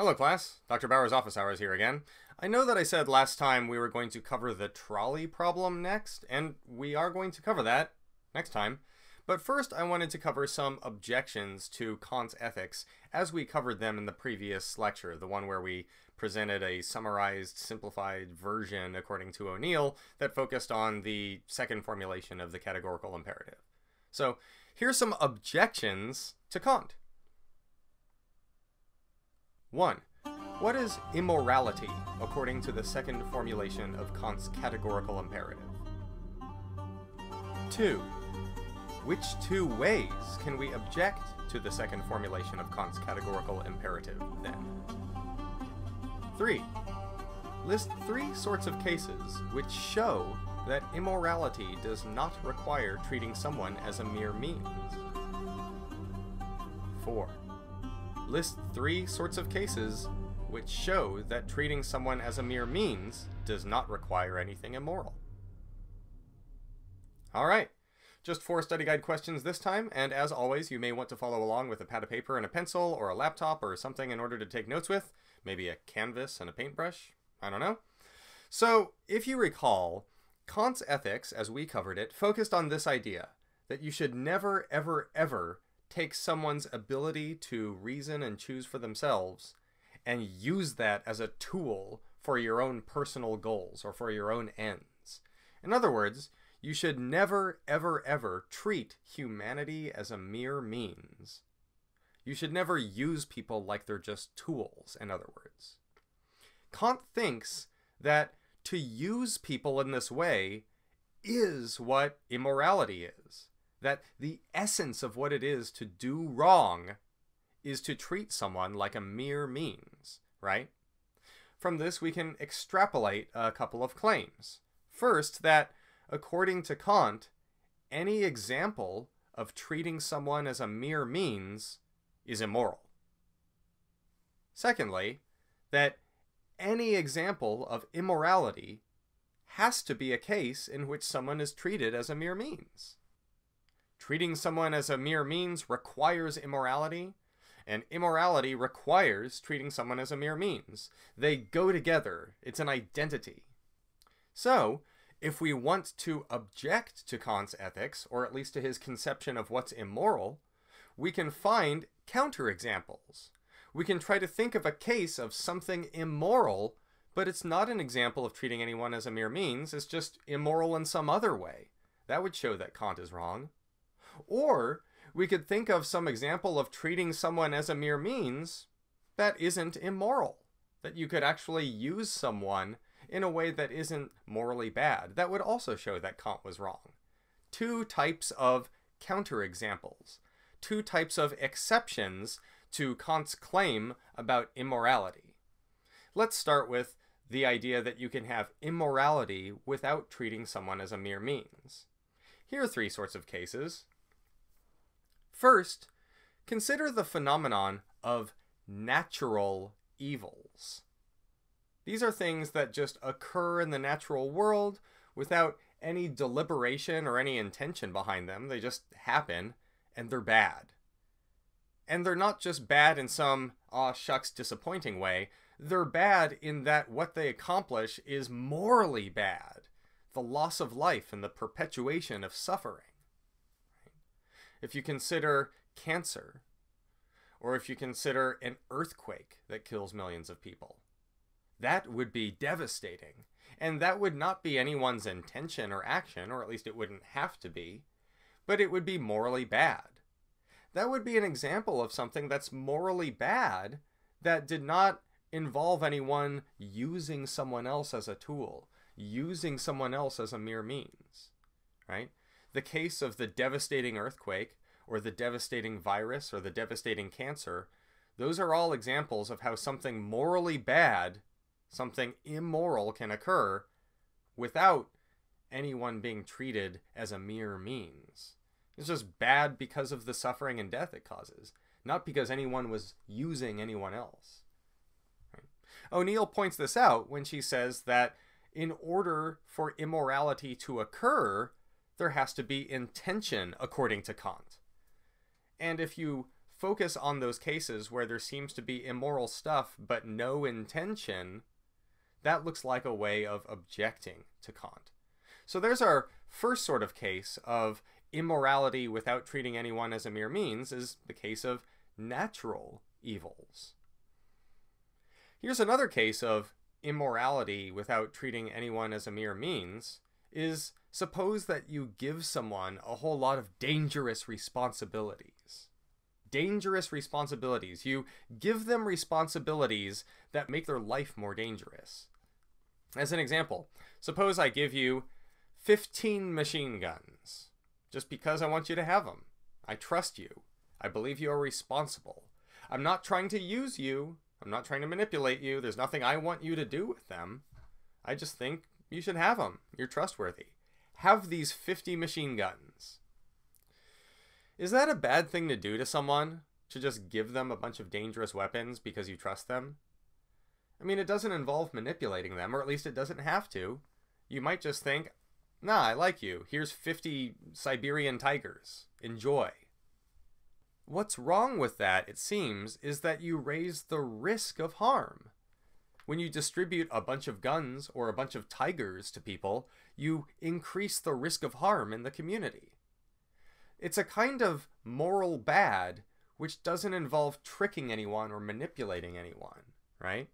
Hello class, Dr. Bowers' office hours here again. I know that I said last time we were going to cover the trolley problem next, and we are going to cover that next time. But first I wanted to cover some objections to Kant's ethics as we covered them in the previous lecture, the one where we presented a summarized, simplified version according to O'Neill that focused on the second formulation of the categorical imperative. So here's some objections to Kant. 1. What is immorality according to the second formulation of Kant's categorical imperative? 2. Which two ways can we object to the second formulation of Kant's categorical imperative, then? 3. List three sorts of cases which show that immorality does not require treating someone as a mere means. 4. List three sorts of cases which show that treating someone as a mere means does not require anything immoral. Alright, just four study guide questions this time, and as always, you may want to follow along with a pad of paper and a pencil, or a laptop, or something in order to take notes with, maybe a canvas and a paintbrush, I don't know. So, if you recall, Kant's ethics, as we covered it, focused on this idea that you should never, ever, ever take someone's ability to reason and choose for themselves and use that as a tool for your own personal goals or for your own ends. In other words, you should never, ever, ever treat humanity as a mere means. You should never use people like they're just tools, in other words. Kant thinks that to use people in this way is what immorality is that the essence of what it is to do wrong is to treat someone like a mere means, right? From this, we can extrapolate a couple of claims. First, that according to Kant, any example of treating someone as a mere means is immoral. Secondly, that any example of immorality has to be a case in which someone is treated as a mere means. Treating someone as a mere means requires immorality, and immorality requires treating someone as a mere means. They go together, it's an identity. So, if we want to object to Kant's ethics, or at least to his conception of what's immoral, we can find counterexamples. We can try to think of a case of something immoral, but it's not an example of treating anyone as a mere means, it's just immoral in some other way. That would show that Kant is wrong. Or we could think of some example of treating someone as a mere means that isn't immoral. That you could actually use someone in a way that isn't morally bad. That would also show that Kant was wrong. Two types of counterexamples. Two types of exceptions to Kant's claim about immorality. Let's start with the idea that you can have immorality without treating someone as a mere means. Here are three sorts of cases. First, consider the phenomenon of natural evils. These are things that just occur in the natural world without any deliberation or any intention behind them. They just happen and they're bad. And they're not just bad in some, aw shucks, disappointing way. They're bad in that what they accomplish is morally bad the loss of life and the perpetuation of suffering if you consider cancer, or if you consider an earthquake that kills millions of people. That would be devastating. And that would not be anyone's intention or action, or at least it wouldn't have to be, but it would be morally bad. That would be an example of something that's morally bad that did not involve anyone using someone else as a tool, using someone else as a mere means, right? The case of the devastating earthquake, or the devastating virus, or the devastating cancer, those are all examples of how something morally bad, something immoral can occur without anyone being treated as a mere means. It's just bad because of the suffering and death it causes, not because anyone was using anyone else. O'Neill points this out when she says that in order for immorality to occur, there has to be intention according to Kant. And if you focus on those cases where there seems to be immoral stuff but no intention, that looks like a way of objecting to Kant. So there's our first sort of case of immorality without treating anyone as a mere means is the case of natural evils. Here's another case of immorality without treating anyone as a mere means is suppose that you give someone a whole lot of dangerous responsibilities. Dangerous responsibilities. You give them responsibilities that make their life more dangerous. As an example, suppose I give you 15 machine guns just because I want you to have them. I trust you. I believe you are responsible. I'm not trying to use you. I'm not trying to manipulate you. There's nothing I want you to do with them. I just think you should have them. You're trustworthy. Have these 50 machine guns. Is that a bad thing to do to someone? To just give them a bunch of dangerous weapons because you trust them? I mean, it doesn't involve manipulating them, or at least it doesn't have to. You might just think, nah, I like you. Here's 50 Siberian tigers. Enjoy. What's wrong with that, it seems, is that you raise the risk of harm. When you distribute a bunch of guns or a bunch of tigers to people, you increase the risk of harm in the community. It's a kind of moral bad which doesn't involve tricking anyone or manipulating anyone, right?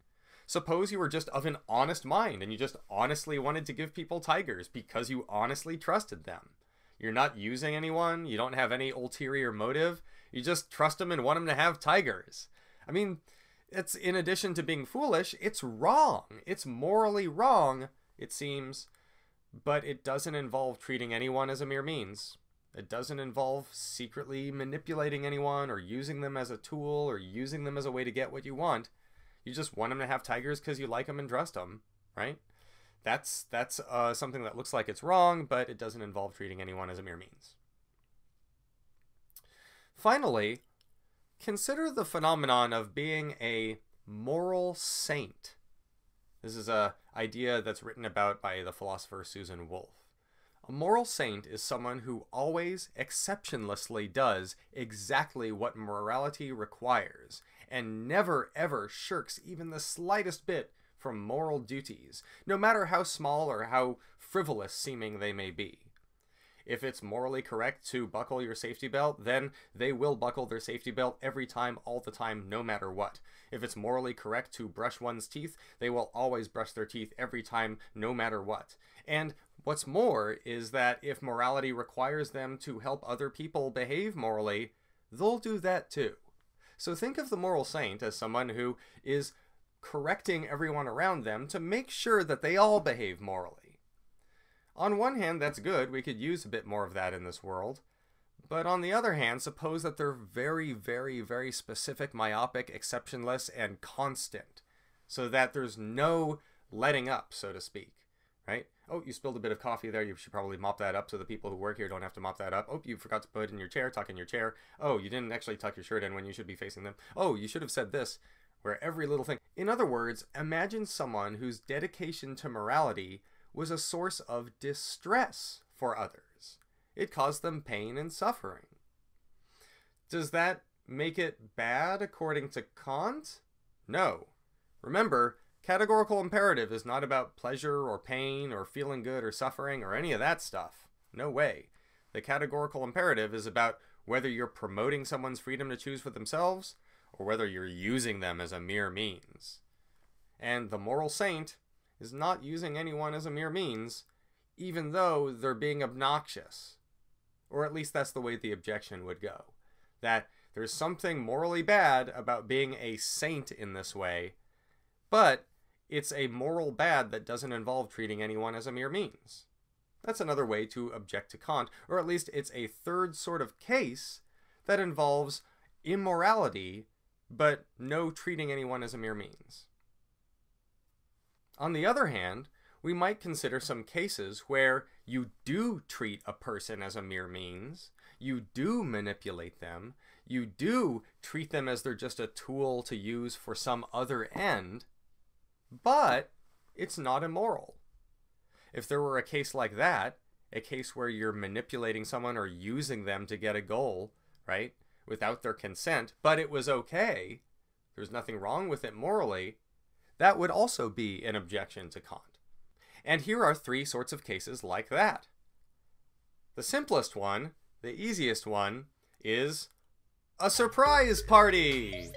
Suppose you were just of an honest mind and you just honestly wanted to give people tigers because you honestly trusted them. You're not using anyone, you don't have any ulterior motive, you just trust them and want them to have tigers. I mean, it's in addition to being foolish, it's wrong. It's morally wrong, it seems, but it doesn't involve treating anyone as a mere means. It doesn't involve secretly manipulating anyone or using them as a tool or using them as a way to get what you want. You just want them to have tigers because you like them and trust them, right? That's that's uh, something that looks like it's wrong, but it doesn't involve treating anyone as a mere means. Finally, consider the phenomenon of being a moral saint. This is a idea that's written about by the philosopher Susan Wolf. A moral saint is someone who always exceptionlessly does exactly what morality requires and never ever shirks even the slightest bit from moral duties, no matter how small or how frivolous seeming they may be. If it's morally correct to buckle your safety belt, then they will buckle their safety belt every time, all the time, no matter what. If it's morally correct to brush one's teeth, they will always brush their teeth every time, no matter what. And what's more is that if morality requires them to help other people behave morally, they'll do that too. So think of the moral saint as someone who is correcting everyone around them to make sure that they all behave morally. On one hand, that's good, we could use a bit more of that in this world. But on the other hand, suppose that they're very, very, very specific, myopic, exceptionless, and constant, so that there's no letting up, so to speak, right? Oh, you spilled a bit of coffee there. You should probably mop that up so the people who work here don't have to mop that up. Oh, you forgot to put in your chair, tuck in your chair. Oh, you didn't actually tuck your shirt in when you should be facing them. Oh, you should have said this where every little thing. In other words, imagine someone whose dedication to morality was a source of distress for others. It caused them pain and suffering. Does that make it bad according to Kant? No. Remember, categorical imperative is not about pleasure or pain or feeling good or suffering or any of that stuff. No way. The categorical imperative is about whether you're promoting someone's freedom to choose for themselves or whether you're using them as a mere means. And the moral saint is not using anyone as a mere means, even though they're being obnoxious. Or at least that's the way the objection would go. That there's something morally bad about being a saint in this way, but it's a moral bad that doesn't involve treating anyone as a mere means. That's another way to object to Kant, or at least it's a third sort of case that involves immorality but no treating anyone as a mere means. On the other hand, we might consider some cases where you do treat a person as a mere means, you do manipulate them, you do treat them as they're just a tool to use for some other end, but it's not immoral. If there were a case like that, a case where you're manipulating someone or using them to get a goal, right? without their consent, but it was okay, there's nothing wrong with it morally, that would also be an objection to Kant. And here are three sorts of cases like that. The simplest one, the easiest one, is a surprise party.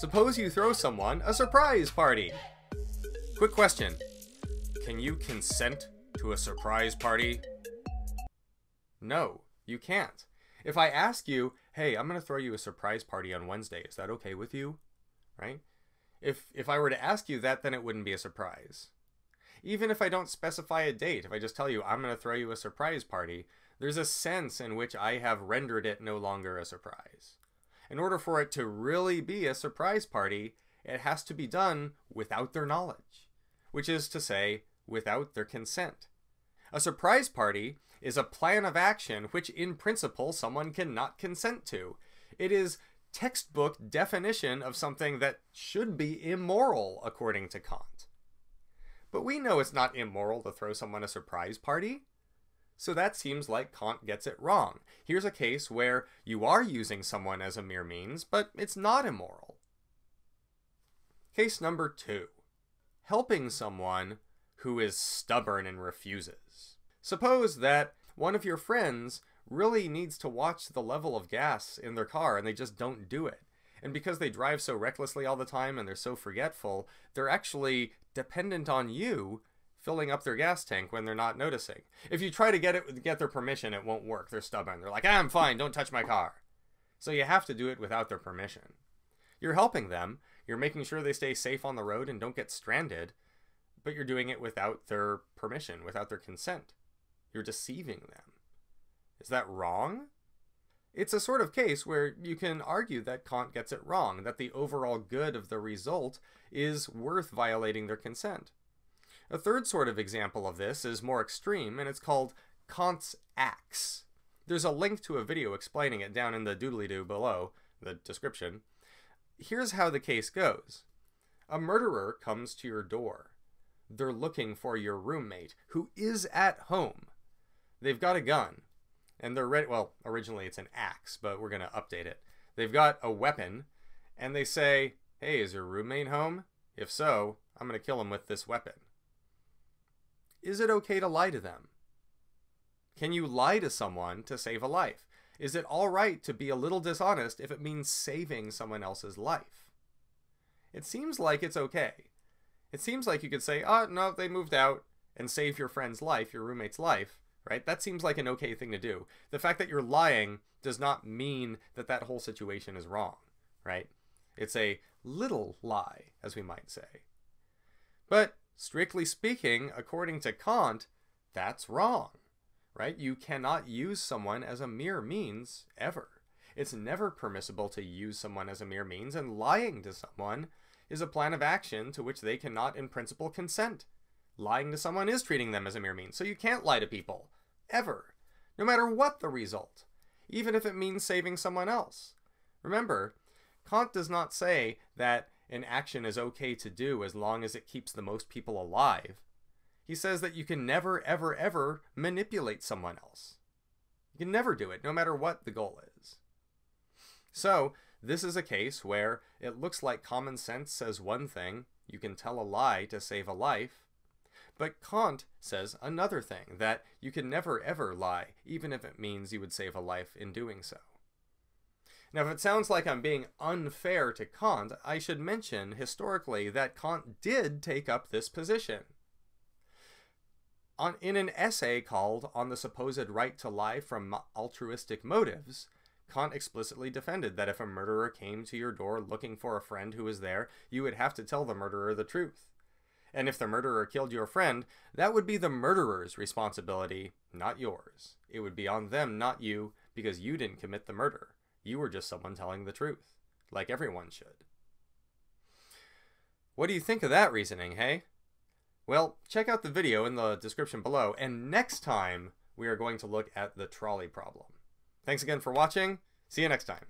Suppose you throw someone a surprise party. Quick question. Can you consent to a surprise party? No, you can't. If I ask you, hey, I'm going to throw you a surprise party on Wednesday, is that okay with you? Right? If, if I were to ask you that, then it wouldn't be a surprise. Even if I don't specify a date, if I just tell you I'm going to throw you a surprise party, there's a sense in which I have rendered it no longer a surprise. In order for it to really be a surprise party, it has to be done without their knowledge, which is to say, without their consent. A surprise party is a plan of action which, in principle, someone cannot consent to. It is textbook definition of something that should be immoral, according to Kant. But we know it's not immoral to throw someone a surprise party. So that seems like Kant gets it wrong. Here's a case where you are using someone as a mere means, but it's not immoral. Case number two helping someone who is stubborn and refuses. Suppose that one of your friends really needs to watch the level of gas in their car and they just don't do it. And because they drive so recklessly all the time and they're so forgetful, they're actually dependent on you filling up their gas tank when they're not noticing. If you try to get it get their permission, it won't work. They're stubborn. They're like, ah, "I'm fine, don't touch my car." So you have to do it without their permission. You're helping them. You're making sure they stay safe on the road and don't get stranded, but you're doing it without their permission, without their consent. You're deceiving them. Is that wrong? It's a sort of case where you can argue that Kant gets it wrong, that the overall good of the result is worth violating their consent. A third sort of example of this is more extreme, and it's called Kant's axe. There's a link to a video explaining it down in the doodly-doo below, the description. Here's how the case goes. A murderer comes to your door. They're looking for your roommate, who is at home. They've got a gun and they're ready. Well, originally it's an axe, but we're going to update it. They've got a weapon, and they say, Hey, is your roommate home? If so, I'm going to kill him with this weapon. Is it okay to lie to them? Can you lie to someone to save a life? Is it all right to be a little dishonest if it means saving someone else's life? It seems like it's okay. It seems like you could say, oh, no, they moved out and save your friend's life, your roommate's life, right? That seems like an okay thing to do. The fact that you're lying does not mean that that whole situation is wrong, right? It's a little lie, as we might say. But strictly speaking, according to Kant, that's wrong, right? You cannot use someone as a mere means ever. It's never permissible to use someone as a mere means, and lying to someone is a plan of action to which they cannot in principle consent. Lying to someone is treating them as a mere means, so you can't lie to people ever, no matter what the result, even if it means saving someone else. Remember, Kant does not say that an action is okay to do as long as it keeps the most people alive. He says that you can never, ever, ever manipulate someone else. You can never do it, no matter what the goal is. So, this is a case where it looks like common sense says one thing, you can tell a lie to save a life, but Kant says another thing that you can never ever lie, even if it means you would save a life in doing so. Now, if it sounds like I'm being unfair to Kant, I should mention historically that Kant did take up this position. On, in an essay called On the Supposed Right to Lie from Altruistic Motives, Kant explicitly defended that if a murderer came to your door looking for a friend who was there, you would have to tell the murderer the truth. And if the murderer killed your friend, that would be the murderer's responsibility, not yours. It would be on them, not you, because you didn't commit the murder. You were just someone telling the truth, like everyone should. What do you think of that reasoning, hey? Well, check out the video in the description below, and next time we are going to look at the trolley problem. Thanks again for watching. See you next time.